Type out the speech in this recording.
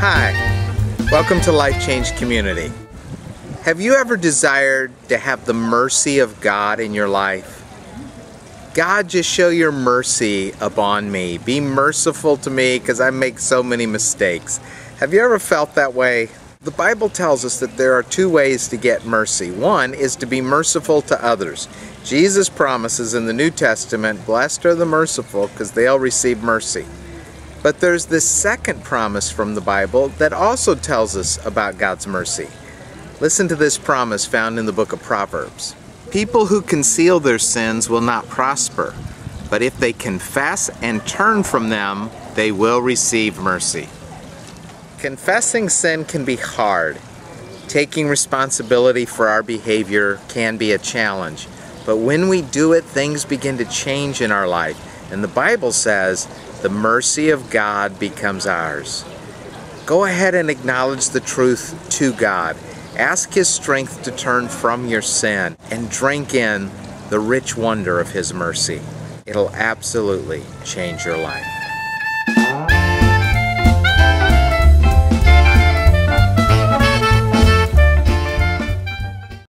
Hi, welcome to Life Change Community. Have you ever desired to have the mercy of God in your life? God, just show your mercy upon me. Be merciful to me because I make so many mistakes. Have you ever felt that way? The Bible tells us that there are two ways to get mercy. One is to be merciful to others. Jesus promises in the New Testament, Blessed are the merciful because they'll receive mercy. But there's this second promise from the Bible that also tells us about God's mercy. Listen to this promise found in the book of Proverbs. People who conceal their sins will not prosper, but if they confess and turn from them, they will receive mercy. Confessing sin can be hard. Taking responsibility for our behavior can be a challenge. But when we do it, things begin to change in our life. And the Bible says the mercy of God becomes ours. Go ahead and acknowledge the truth to God. Ask His strength to turn from your sin and drink in the rich wonder of His mercy. It'll absolutely change your life.